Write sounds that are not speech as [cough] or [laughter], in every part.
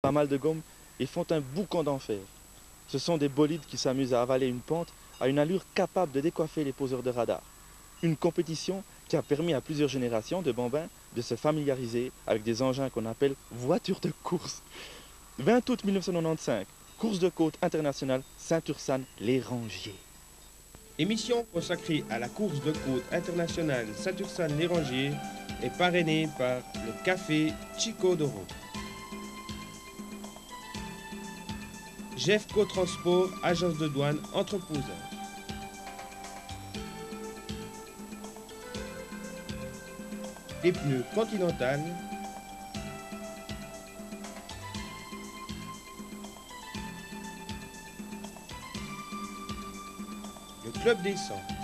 pas mal de gomme et font un boucan d'enfer. Ce sont des bolides qui s'amusent à avaler une pente à une allure capable de décoiffer les poseurs de radar. Une compétition qui a permis à plusieurs générations de bambins de se familiariser avec des engins qu'on appelle voitures de course. 20 août 1995, course de côte internationale Saint-Ursanne-Les Rangiers. Émission consacrée à la course de côte internationale Saint-Ursanne-Les Rangiers est parrainée par le café Chico d'Oro. Jeffco Transport, agence de douane, entreposeur. Les pneus Continental. Le Club des 100.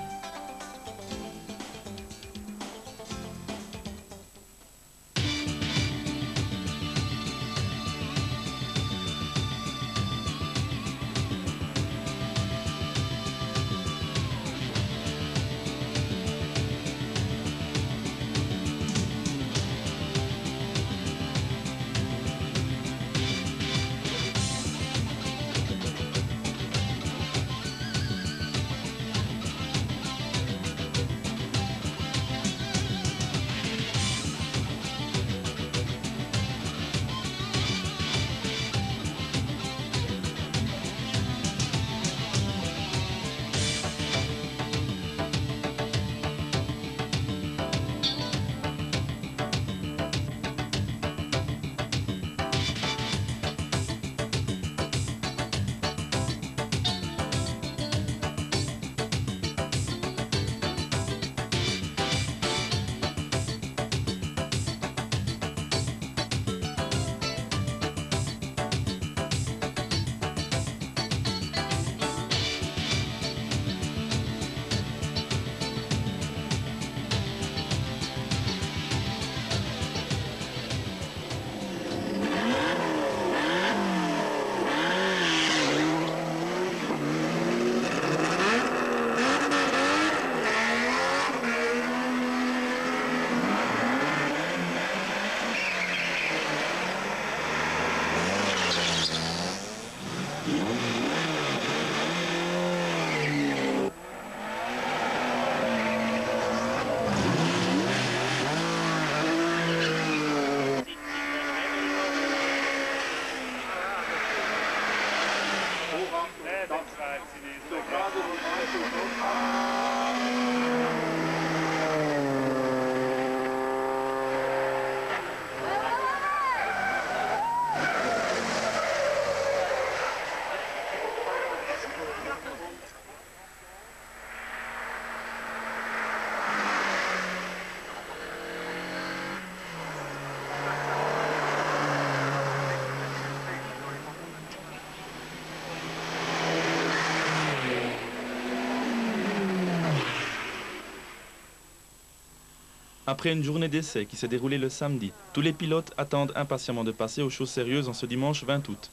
Après une journée d'essai qui s'est déroulée le samedi, tous les pilotes attendent impatiemment de passer aux choses sérieuses en ce dimanche 20 août.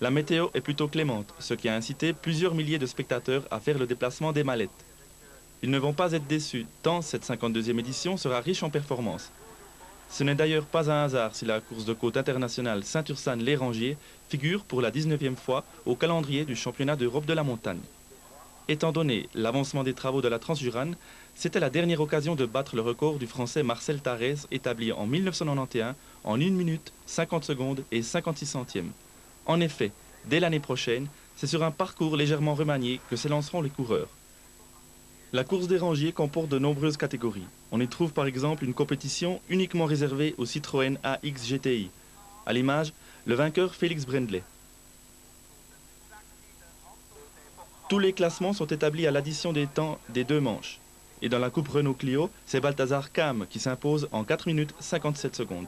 La météo est plutôt clémente, ce qui a incité plusieurs milliers de spectateurs à faire le déplacement des mallettes. Ils ne vont pas être déçus, tant cette 52e édition sera riche en performances. Ce n'est d'ailleurs pas un hasard si la course de côte internationale Saint-Ursanne-Les Rangiers figure pour la 19e fois au calendrier du championnat d'Europe de la montagne. Étant donné l'avancement des travaux de la Transjurane, c'était la dernière occasion de battre le record du français Marcel Tarès établi en 1991 en 1 minute 50 secondes et 56 centièmes. En effet, dès l'année prochaine, c'est sur un parcours légèrement remanié que s'élanceront les coureurs. La course des rangiers comporte de nombreuses catégories. On y trouve par exemple une compétition uniquement réservée au Citroën AX GTI. À l'image, le vainqueur Félix Brendley. Tous les classements sont établis à l'addition des temps des deux manches. Et dans la coupe Renault Clio, c'est Balthazar Cam qui s'impose en 4 minutes 57 secondes.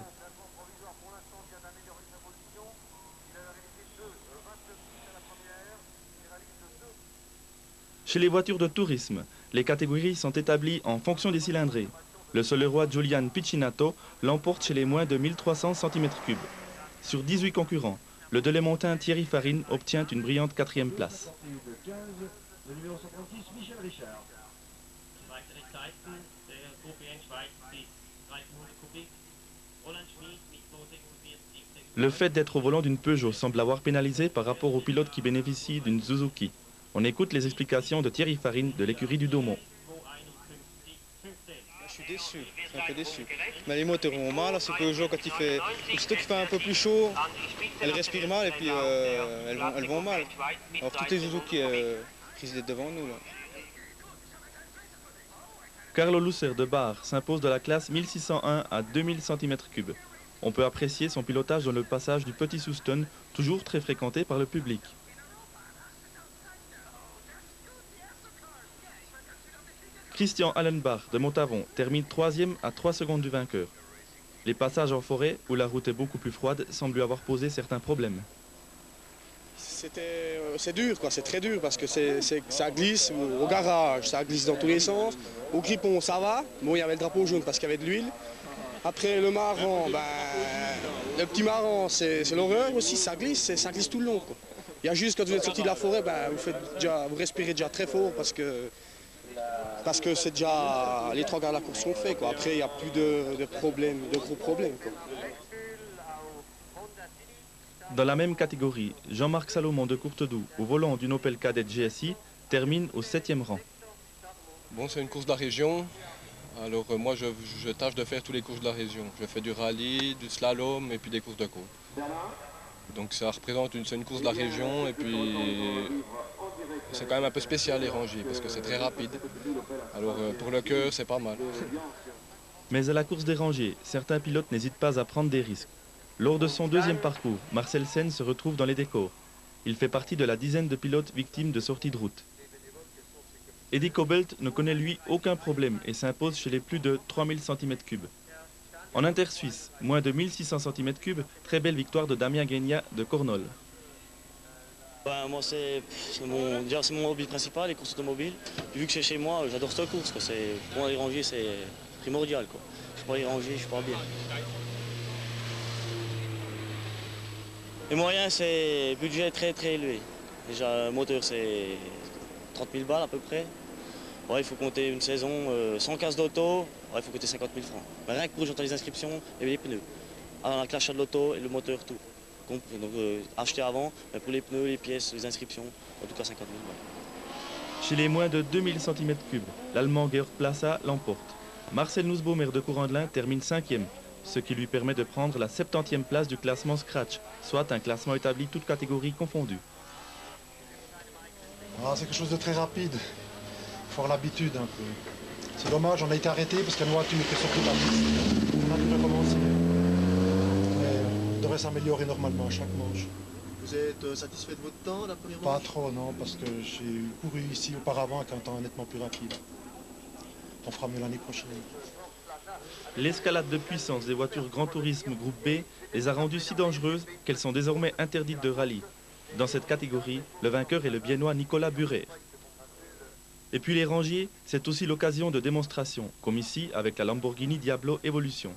Chez les voitures de tourisme, les catégories sont établies en fonction des cylindrées. Le Soleroy Giulian Piccinato l'emporte chez les moins de 1300 cm3. Sur 18 concurrents, le Delémontain Thierry Farine obtient une brillante quatrième place. Weitere Zeiten der Gruppe N Schweiz bis 1300 Kubik. Roland Schmid mit 246 Le fait d'être au volant d'une Peugeot semble avoir pénalisé par rapport aux pilotes qui bénéficient d'une Suzuki. On écoute les explications de Thierry Farine de l'écurie du Daumont. Je suis déçu, un peu déçu. Mais moteurs vont mal, c'est fait un peu plus chaud, elles respirent mal et puis euh, elles, vont, mal. Alors toutes les Suzuki euh, devant nous. Carlo Lusser de Bar s'impose de la classe 1601 à 2000 cm3. On peut apprécier son pilotage dans le passage du Petit Souston, toujours très fréquenté par le public. Christian Allenbach de Montavon termine troisième à 3 secondes du vainqueur. Les passages en forêt, où la route est beaucoup plus froide, semblent lui avoir posé certains problèmes. Euh, c'est dur, quoi. C'est très dur parce que ça glisse au garage, ça glisse dans tous les sens. Au grippon, ça va. Bon, il y avait le drapeau jaune parce qu'il y avait de l'huile. Après, le marron, ben, le petit marron, c'est, l'horreur aussi. Ça glisse, ça glisse tout le long. Il y a juste quand vous êtes sorti de la forêt, ben, vous, faites déjà, vous respirez déjà très fort parce que, parce que c'est déjà les trois quarts de la course sont faits. Quoi. Après, il n'y a plus de, de problèmes, de gros problèmes. quoi. Dans la même catégorie, Jean-Marc Salomon de Courtedoux, au volant d'une Opel Kadett GSI, termine au 7e rang. Bon, c'est une course de la région. Alors euh, moi, je, je tâche de faire toutes les courses de la région. Je fais du rallye, du slalom et puis des courses de côte. Donc ça représente une, une course de la région et puis c'est quand même un peu spécial les rangiers parce que c'est très rapide. Alors euh, pour le cœur, c'est pas mal. Mais à la course des rangées, certains pilotes n'hésitent pas à prendre des risques. Lors de son deuxième parcours, Marcel Sen se retrouve dans les décors. Il fait partie de la dizaine de pilotes victimes de sorties de route. Eddie Cobelt ne connaît lui aucun problème et s'impose chez les plus de 3000 cm3. En inter-suisse, moins de 1600 cm3, très belle victoire de Damien Guénia de Cornol. Ben, moi, c'est mon, mon hobby principal, les courses automobiles. Vu que c'est chez moi, j'adore cette course. Quoi. Pour moi, les rangiers, c'est primordial. Quoi. Je suis pas les rangiers, je suis pas bien. Les moyens, c'est budget très très élevé. Déjà, le moteur, c'est 30 000 balles à peu près. Ouais, il faut compter une saison euh, sans casse d'auto, il faut compter 50 000 francs. Rien que pour j'entends les inscriptions et les pneus. Avec l'achat de l'auto et le moteur, tout. Donc euh, acheter avant, mais pour les pneus, les pièces, les inscriptions, en tout cas 50 000 balles. Chez les moins de 2000 cm3, l'Allemand Georg Plassa l'emporte. Marcel Nussbaumer de Courandelin termine 5e, ce qui lui permet de prendre la 70e place du classement Scratch, soit un classement établi toutes catégories confondues. Ah, c'est quelque chose de très rapide. Il faut avoir l'habitude un peu. C'est dommage, on a été arrêté parce la voiture était sortie de la piste. On a dû recommencer. Devrait s'améliorer normalement à chaque manche. Vous êtes euh, satisfait de votre temps, la première Pas manche? trop, non, parce que j'ai couru ici auparavant avec un temps nettement plus rapide. On fera mieux l'année prochaine. L'escalade de puissance des voitures Grand Tourisme Groupe B les a rendues si dangereuses qu'elles sont désormais interdites de rallye. Dans cette catégorie, le vainqueur est le biennois Nicolas Burer. Et puis les rangiers, c'est aussi l'occasion de démonstration, comme ici avec la Lamborghini Diablo Evolution.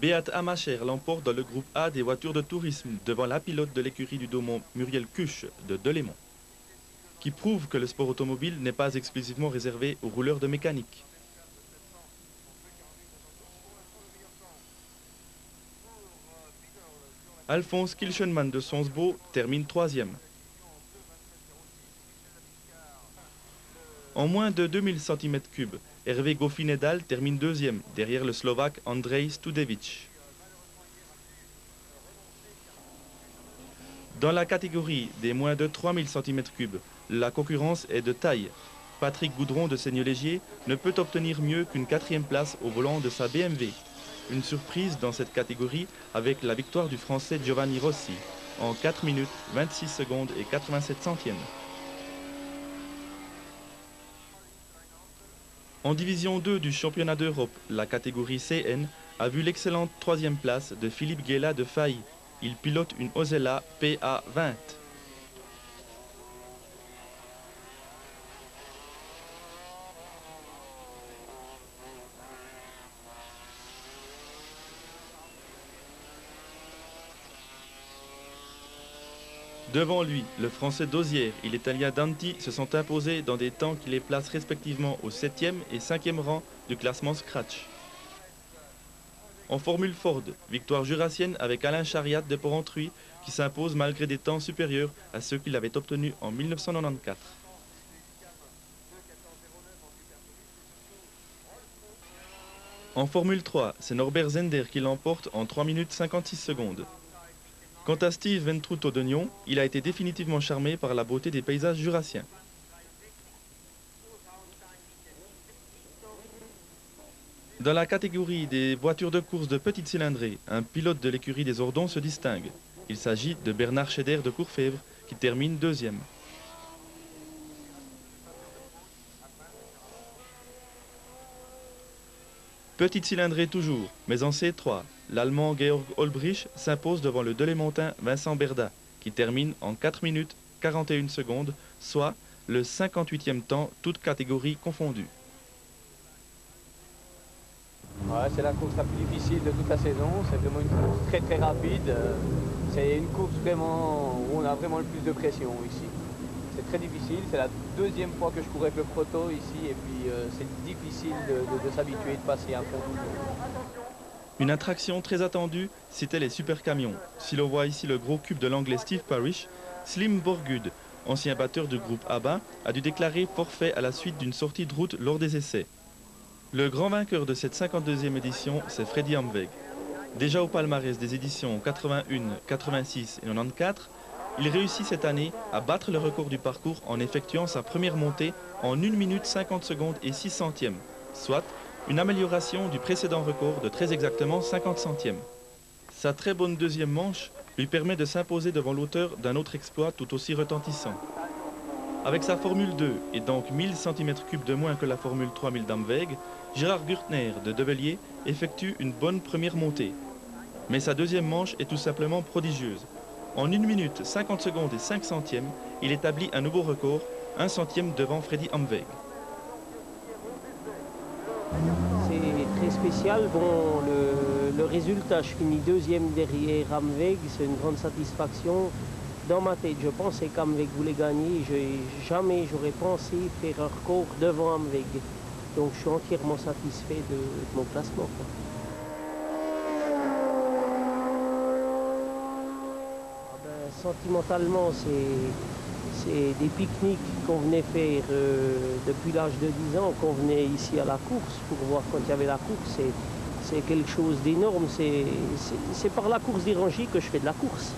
Beat Amacher l'emporte dans le groupe A des voitures de tourisme devant la pilote de l'écurie du Daumont Muriel Cuche de Delémont, qui prouve que le sport automobile n'est pas exclusivement réservé aux rouleurs de mécanique. Alphonse Kilchenman de Sonsbo termine troisième. En moins de 2000 cm3, Hervé Goffinedal termine deuxième, derrière le Slovaque Andrej Studevic. Dans la catégorie des moins de 3000 cm3, la concurrence est de taille. Patrick Goudron de Seigneur-Légier ne peut obtenir mieux qu'une quatrième place au volant de sa BMW. Une surprise dans cette catégorie avec la victoire du Français Giovanni Rossi en 4 minutes 26 secondes et 87 centièmes. En division 2 du championnat d'Europe, la catégorie CN a vu l'excellente troisième place de Philippe Guéla de Faille. Il pilote une Osella PA20. Devant lui, le français Dosière et l'italien Danti se sont imposés dans des temps qui les placent respectivement au 7e et 5e rang du classement Scratch. En Formule Ford, victoire jurassienne avec Alain Chariat de Porrentruy qui s'impose malgré des temps supérieurs à ceux qu'il avait obtenus en 1994. En Formule 3, c'est Norbert Zender qui l'emporte en 3 minutes 56 secondes. Quant à Steve Ventruto de Nyon, il a été définitivement charmé par la beauté des paysages jurassiens. Dans la catégorie des voitures de course de petite cylindrée, un pilote de l'écurie des Ordons se distingue. Il s'agit de Bernard Scheder de Courfèvre, qui termine deuxième. Petite cylindrée toujours, mais en C3, l'Allemand Georg Olbrich s'impose devant le Delémontain Vincent Berda, qui termine en 4 minutes 41 secondes, soit le 58e temps, toutes catégories confondues. c'est la course la plus difficile de toute la saison. C'est vraiment une course très très rapide. C'est une course vraiment où on a vraiment le plus de pression ici. C'est très difficile. C'est la deuxième fois que je cours avec le proto ici et puis euh, c'est difficile de, s'habituer de passer un fond Une attraction très attendue, c'était les super camions. Si l'on voit ici le gros cube de l'anglais Steve Parrish, Slim Borgud, ancien batteur du groupe ABBA, a dû déclarer forfait à la suite d'une sortie de route lors des essais. Le grand vainqueur de cette 52e édition, c'est Freddy Amweg. Déjà au palmarès des éditions 81, 86 et 94, il réussit cette année à battre le record du parcours en effectuant sa première montée en 1 minute 50 secondes et 6 centièmes, soit une amélioration du précédent record de très exactement 50 centièmes. Sa très bonne deuxième manche lui permet de s'imposer devant l'auteur d'un autre exploit tout aussi retentissant. Avec sa Formule 2 et donc 1000 cm3 de moins que la Formule 3000 d'Amweg, Gérard Gürtner de Develier effectue une bonne première montée. Mais sa deuxième manche est tout simplement prodigieuse. En 1 minute 50 secondes et 5 centièmes, il établit un nouveau record, 1 centième devant Freddy Amweg. C'est très spécial. Bon, le, résultat, je finis deuxième derrière Amweg, c'est une grande satisfaction dans ma tête, je pensais qu'Amweg voulait gagner. jamais j'aurais pensé faire un record devant Amweg. Donc je suis entièrement satisfait de, mon classement ben, sentimentalement, c'est des pique-niques qu'on venait faire euh, depuis l'âge de 10 ans, qu'on venait ici à la course pour voir quand il y avait la course. C'est quelque chose d'énorme. C'est par la course d'Irangi que je fais de la course.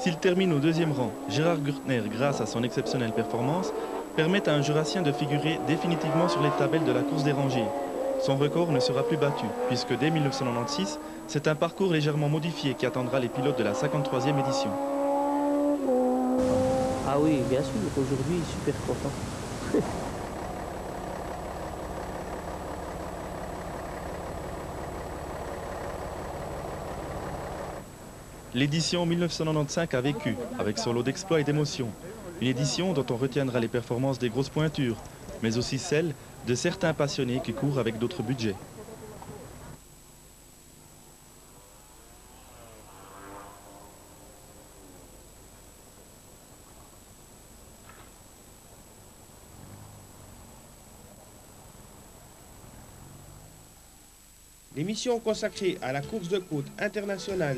S'il termine au deuxième rang, Gérard Gürtner, grâce à son exceptionnelle performance, permet à un jurassien de figurer définitivement sur les tabelles de la course des rangées. Son record ne sera plus battu, puisque dès 1996, c'est un parcours légèrement modifié qui attendra les pilotes de la 53e édition. Ah oui, bien sûr, aujourd'hui, super content. [laughs] L'édition 1995 a vécu, avec son lot d'exploits et d'émotions. Une édition dont on retiendra les performances des grosses pointures, mais aussi celles de certains passionnés qui courent avec d'autres budgets. L'émission consacrée à la course de côte internationale